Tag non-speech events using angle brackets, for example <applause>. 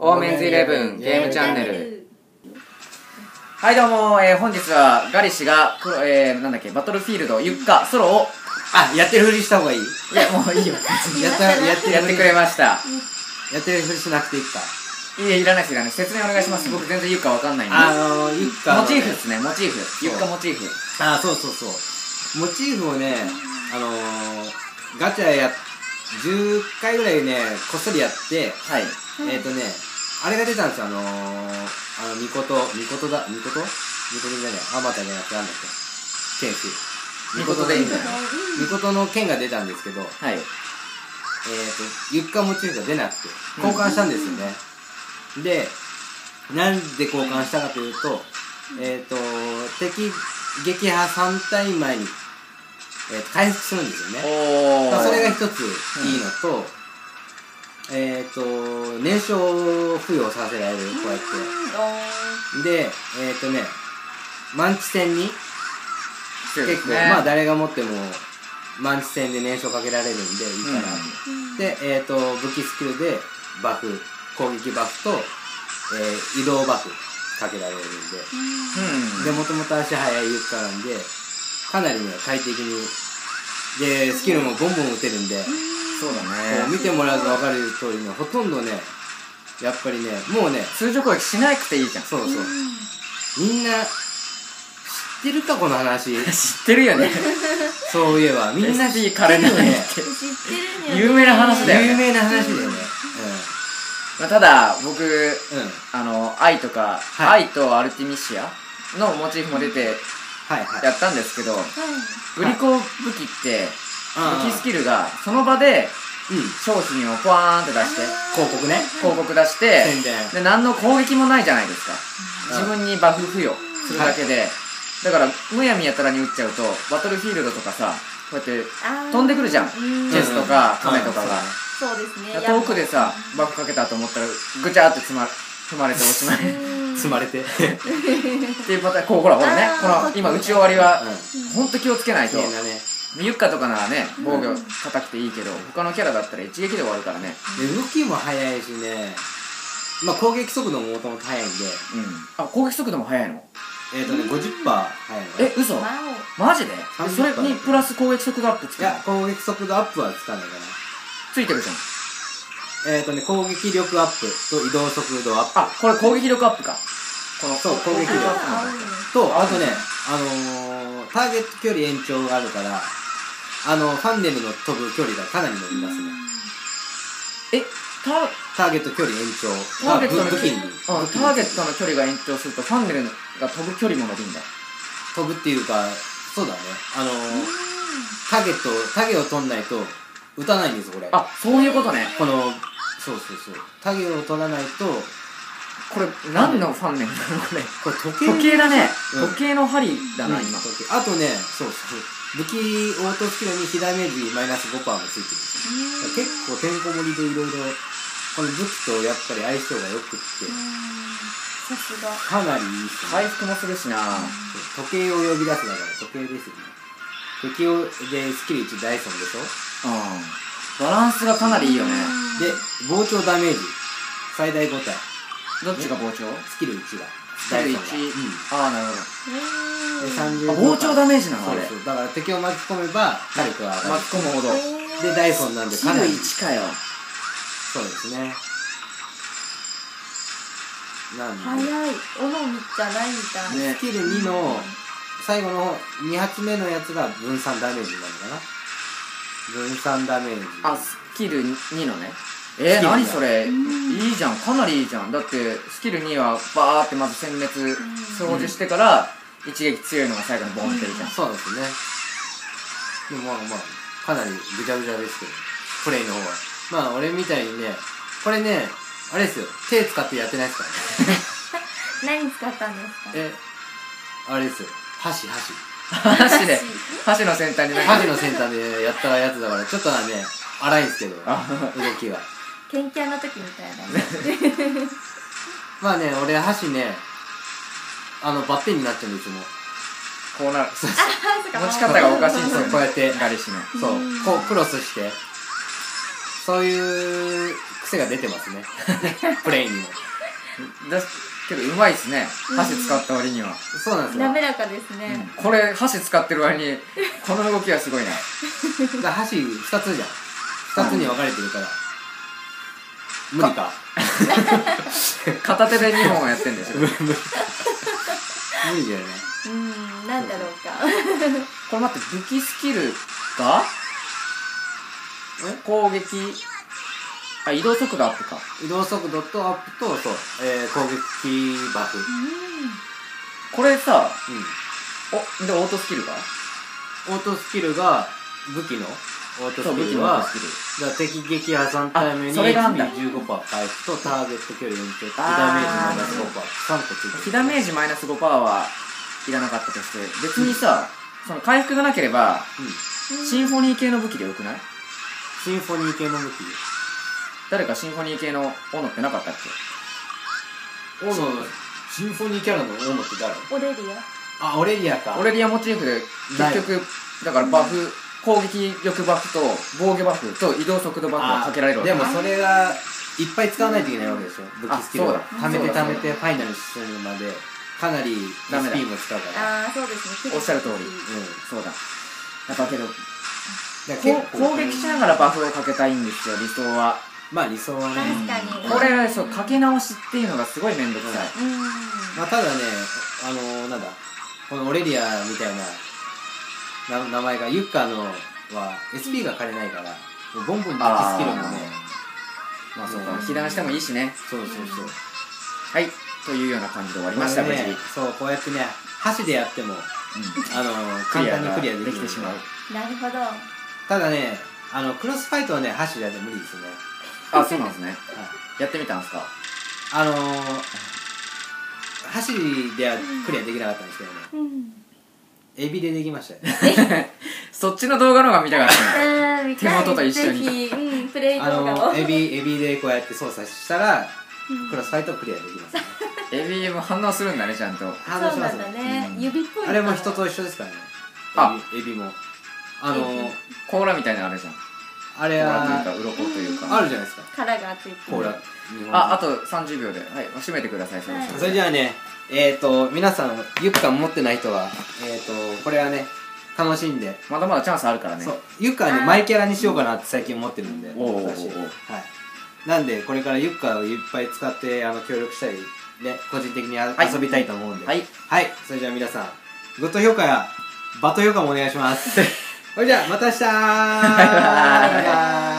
オーメンズイレブンゲームチャンネル。はいどうも、えー本日はガリシがプロ、えー、なんだっけバトルフィールドユッカソロをあやってるふりした方がいい？いやもういいよ。<laughs> やったやってるやってくれました。やってるふりしなくていいか。いやいらないですいらないです説明お願いします。僕全然ユッカわかんないんで。あのユッカのね。モチーフですね。モチーフ。ユッカモチーフ。あそうそうそう。モチーフをねあのー、ガチャや10回ぐらいねこっそりやってはい。えっ、ー、とねあれが出たんですよ。あのー、あのミコトミコトだミコトミコトじゃないアバターじゃなくてなんだっけ？剣士ミコトでいいんだよ。ミコトの剣が出たんですけどはい。えっ、ー、とユッカモチーフが出なくて交換したんですよね、でなんで交換したかというとえっ、と敵撃破3体前に、えーと回復するんですよね。それが一ついいのと、えっ、と燃焼を付与させられるこうやって。でえっ、とねマンチ戦に結構、ねまあ誰が持ってもマンチ戦で燃焼かけられるんでいいかなと、でえっ、と武器スキルでバフ攻撃バフと、えー移動バフかけられるんで、うん。でもともと足速いユッカなんでかなりね快適に。でスキルもボンボン打てるんで、そうだこうね見てもらうと分かる通りねほとんどねやっぱりねもうね通常攻撃しなくていいじゃん。そうそう。みんな知ってるかこの話？<laughs> 知ってるよね。そういえば。みんな知って SD 枯れないるよね知ってるね。有名な話だよね。有名な話だよね。まあただ僕うん。うんあの愛とか、はい。愛とアルティミシアのモチーフも出てやったんですけど、売り子武器って武器スキルがその場でうん。商品をポワーンって出して広告ね。広告出して宣伝。で何の攻撃もないじゃないですか。うん。自分にバフ付与するだけで、だからむやみやたらに打っちゃうとバトルフィールドとかさこうやって飛んでくるじゃん。うん。チェスとかうん亀とかが、そうですね。遠くでさバフかけたと思ったらぐちゃーってつま踏まれておしまい積まれて。っていうパターン。こうほらほらね。この今打ち終わりはうほんと気をつけないと。ん綺麗なねユッカとかならね防御硬くていいけど他のキャラだったら一撃で終わるからね。で動きも速いしね。まあ攻撃速度ももともと速いんで。うん。あ攻撃速度も速いの？えっ、とね50%速いのえ嘘？わマジで？30%それにプラス攻撃速度アップついや攻撃速度アップはつかないかついてるじゃん。なえっ、とね攻撃力アップと移動速度アップ。あこれ攻撃力アップかこのそう攻撃力とあとねあのー、ターゲット距離延長があるからあのファンネルの飛ぶ距離がかなり伸びますね。えタターゲット距離延長がターゲットの武器にあターゲットの距離が延長するとファンネルが飛ぶ距離も伸びるんだ飛ぶっていうかそうだねあのー、ターゲットタゲを取んないと撃たないんですこれあそういうことねこのそうそうそうタゲを取らないとこれ何のファンネルなのこれこれ時計時計だね。うん。時計の針だなうん。今。時計。あとねそうそう武器オートスキルに被ダメージマイナス5%もついてる。結構てんこ盛りでいろいろこの武器とやっぱり相性がよくって。さすが。かなりいいっすね。回復もするしな。時計を呼び出すだから時計ですよね。敵をでスキル1ダイソンでしょ？うん。バランスがかなりいいよね。で膨張ダメージ。最大5体どっちが膨張？スキル1が。スキル1ああなるほでどあ30膨張ダメージなの？あれそう。そうだから敵を巻き込めば火力が上がる巻き込むほど。でダイソンなんでスキルかなり1かよ。そうですね。なんで？早い。尾道じゃないみたい。ね。スキル2の最後の2発目のやつが分散ダメージになるのかな？分散ダメージ。あスキル2のね。えー、何それ？うんいいじゃんかなりいいじゃん。だってスキル2はバーってまず殲滅掃除してから一撃強いのが最後にボンっていいじゃん。そうですね。でもまあまあかなりぐちゃぐちゃですけど。プレイの方は。まあ俺みたいにねこれねあれですよ。手使ってやってないですからね。<laughs> 何使ったんですか？えあれですよ。箸箸。箸で <laughs> 箸。の先端に箸の先端でやったやつだからちょっとはね荒いんですけどあ動きがケンキャンの時みたいなね。まあね俺箸ねあのバッテンになっちゃうんですいつも。こうなる。そうあそっか。持ち方がおかしいんですよそうこうやって。ガリシの。そう。こうクロスして。そういう癖が出てますね。<laughs> プレイにも。だけどうまいっすね。箸使った割には、そうなんですよ。滑らかですね、これ箸使ってる割にこの動きはすごいな。<laughs> だから箸2つじゃん。2つに分かれてるから無理か。<laughs> 片手で2本やってんでしょ。無理だよね。うんなんだろうか。<laughs> これ待って武器スキルが？攻撃？あ移動速度アップか。移動速度とアップとそう、えー攻撃バフ。これさうおでオートスキルが？んオートスキルが武器の？オートそう武器はだ敵撃破3タイムにあそれがあんだ。HP15% 回復とターゲット距離延長とダメージマイナス 5%3 個ついてる火ダメージマイナス5%はいらなかったとして別にさ、その回復がなければうん。シンフォニー系の武器でよくない？シンフォニー系の武器誰かシンフォニー系の斧ってなかったっオノシンフォニーキャラのオノって誰？オレリア。あオレリアか。けオレリアモチーフで結局だからバフ攻撃力バフと防御バフと移動速度バフがかけられるわけ。でもそれがいっぱい使わないといけないわけでしょ武器スキルを貯めて貯めてファイナルに進むまでかなりダメだ。SP も使うから。ああそうですね。おっしゃる通り。うんそうだ。だけど攻撃しながらバフをかけたいんですよ理想は。まあ理想はね。確かに。これそうかけ直しっていうのがすごい面倒くさい。うん。まあただねあのなんだこのオレリアみたいなな名前がユッカのは SP が借りないからもうボンボン武器スキルもねまあそうか。被弾してもいいしね。そうそうそう。はい。というような感じで終わりました無事。ねそうこうやってね箸でやってもあの簡単にクリアできてしまう。なるほど。ただねあのクロスファイトはね箸でやって無理ですね。あそうなんですね。はい。やってみたんですか？あのー、箸ではクリアできなかったんですけどね。うんエビでできましたよ。<laughs> そっちの動画の方が見たかった手元と一緒に。うん、プレイ動あ画を。のエビエビでこうやって操作したらうんクロスファイトクリアできますね。<laughs> エビも反応するんだねちゃんと。反応しますだね、うん指っぽいあれも人と一緒ですからね。あ。エビも。あのー、甲羅みたいなのあるじゃんあれ甲羅というかは鱗というか。あるじゃないですか。殻がついてる。コーラああと30秒で。はい。閉めてくださいそろそろ。それじゃあねえっ、ー、と皆さんユッカ持ってない人はえっ、ー、とこれはね楽しんで。まだまだチャンスあるからね。そう。ユッカはねマイキャラにしようかなって最近思ってるんで。おうおうおはい。なんでこれからユッカをいっぱい使ってあの協力したりね個人的にあ、はい。遊びたいと思うんで。はい。はい。それじゃあ皆さんグッド評価やバッド評価もお願いします <laughs> それじゃあまた明日。バイバイ